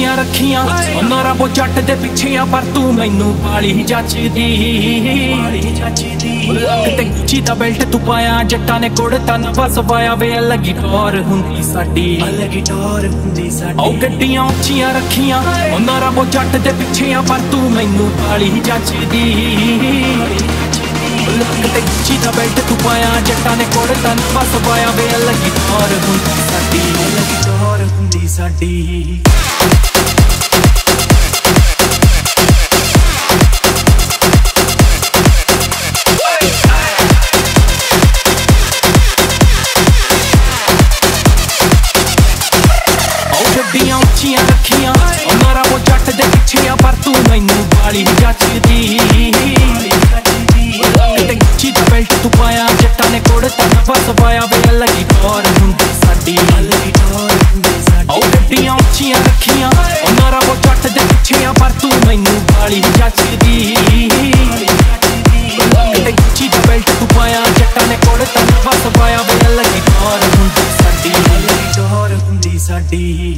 ਉੱਚੀਆਂ ਰੱਖੀਆਂ। ਉਹਨਾਂ ਰੱਬੋ ਜੱਟ ਦੇ ਪਿੱਛੇ ਆ ਪਰ ਤੂੰ ਮੈਨੂੰ ਪਾਲੀ ਜੱਚਦੀ। ਪਾਲੀ ਜੱਚਦੀ ਲੱਕ ਤੇ ਗੁੱਚੀ ਦਾ ਬੈਲਟ ਤੂੰ ਪਾਇਆ ਜੱਟਾਂ ਨੇ ਕੁੜਤਾ ਨਾ ਫਸ ਪਾਇਆ ਵੇ ਅਲੱਗੀ ਟੌਰ ਹੁੰਦੀ ਸਾਡੀ। ਅਲੱਗੀ ਟੌਰ ਹੁੰਦੀ ਸਾਡੀ। ਉਹ ਗੱਡੀਆਂ ਉੱਚੀਆਂ ਰੱਖੀਆਂ ਉਹਨਾਂ ਰੱਬੋ ਜੱਟ ਦੇ ਪਿੱਛੇ ਆ ਪਰ ਤੂੰ ਮੈਨੂੰ ਪਾਲੀ ਜੱਚਦੀ। ਲੱਕ ਤੇ ਗੁੱਚੀ ਦਾ ਬੈਲਟ ਤੂੰ ਪਾਇਆ ਜੱਟਾਂ ਨੇ ਕੁੜਤਾ ਨਾ ਫਸ ਪਾਇਆ ਵੇ ਅਲੱਗੀ ਟੌਰ ਹੁੰਦੀ ਸਾਡੀ। ਅਲੱਗੀ ਟੌਰ ਹੁੰਦੀ ਸਾਡੀ। ਜੱਟ ਪਰ ਤੂੰ ਮੈਨੂੰ ਪਾਲੀ ਜੱਚਦੀ ਕਿਤੇ ਗੁੱਚੀ ਬੈਲਟ ਤੂੰ ਪਾਇਆ, ਜੱਟਾਂ ਨੇ ਕੁੜਤਾ ਨਾ ਫਸ ਪਾਇਆ ਵੇ ਅਲੱਗੀ ਟੌਰ ਹੁੰਦੀ ਸਾਡੀ ਅਲੱਗੀ ਟੌਰ ਹੁੰਦੀ ਸਾਡੀ। ਉਹ ਗੱਡੀਆਂ ਉੱਚੀਆਂ ਰੱਖੀਆਂ, ਉਹਨਾਂ ਰੱਬੋ ਜੱਟ ਦੇ ਪਿੱਛੇ ਪਰ ਤੂੰ ਮੈਨੂੰ ਪਾਲੀ ਜੱਚਦੀ ਕਿਤੇ ਗੁੱਚੀ ਬੈਲਟ ਤੂੰ ਪਾਇਆ, ਜੱਟਾਂ ਨੇ ਕੋੜ ਨਾ ਫਸ ਪਾਇਆ ਵੇ ਅਲੱਗੀ ਟੌਰ ਹੁੰਦੀ ਸਾਡੀ। ਅਲੱਗੀ ਟੌਰ ਹੁੰਦੀ ਸਾਡੀ।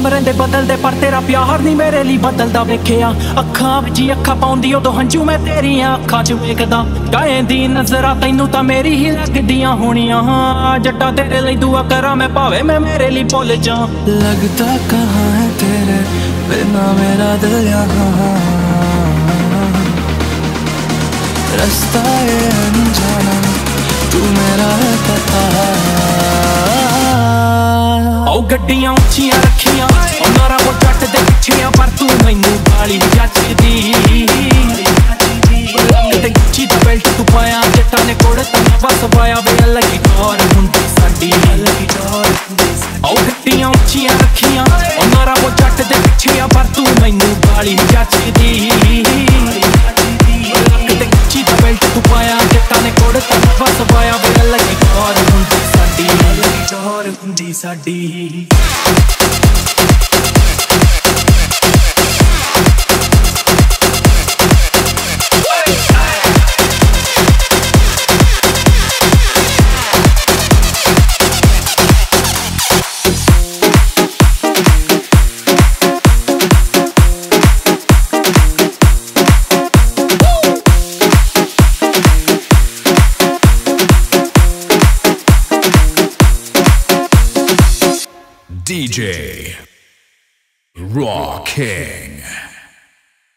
ਕਮਰਨ ਦੇ ਬਦਲਦੇ ਪਰ ਤੇਰਾ ਪਿਆਰ ਨਹੀਂ ਮੇਰੇ ਲਈ ਬਦਲਦਾ ਵੇਖਿਆ। ਅੱਖਾਂ ਵਿੱਚ ਅੱਖਾਂ ਪਾਉਂਦੀ ਉਦੋਂ ਹੰਝੂ ਮੈਂ ਤੇਰੀਆਂ ਅੱਖਾਂ 'ਚ ਵੇਖਦਾ। ਗਾਏ ਦੀ ਨਜ਼ਰਾਂ ਤੈਨੂੰ ਤਾਂ ਮੇਰੀ ਹੀ ਲੱਗਦੀਆਂ ਹੋਣੀਆਂ। ਜੱਟਾ ਤੇਰੇ ਲਈ ਦੁਆ ਕਰਾਂ ਮੈਂ, ਭਾਵੇਂ ਮੈਂ ਮੇਰੇ ਲਈ ਭੁੱਲ ਜਾ ਲੱਗਦਾ ਕਹਾਂ ਹੈ ਤੇਰੇ ਬਿਨਾ ਮੇਰਾ ਦਿਲ ਯਹਾਂ ਰਸਤਾ ਹੈ ਅਣਜਾਣਾ, ਤੂੰ ਮੇਰਾ ਪਤਾ। ਆਉ ਗੱਡੀਆਂ ਉੱਚੀਆਂ ਰੱਖੀਆਂ, ਉਹਨਾਂ ਰੱਬ ਜੱਟ ਦੇ ਪਿੱਛੇ ਪਰ ਤੂੰ ਮੈਨੂੰ ਗਾਲੀ ਜੱਚਦੀ। ਨੇ ਕੋੜ ਤਾਂ ਉੱਚੀਆਂ ਰੱਖੀਆਂ, ਉਹਨਾਂ ਰੱਬ ਜੱਟ ਦੇ ਪਿੱਛੇ ਆ, ਪਰ ਤੂੰ ਮੈਨੂੰ ਗਾਲੀ ਜੱਚਦੀ। ਸਾਡੀ DJ Raw King.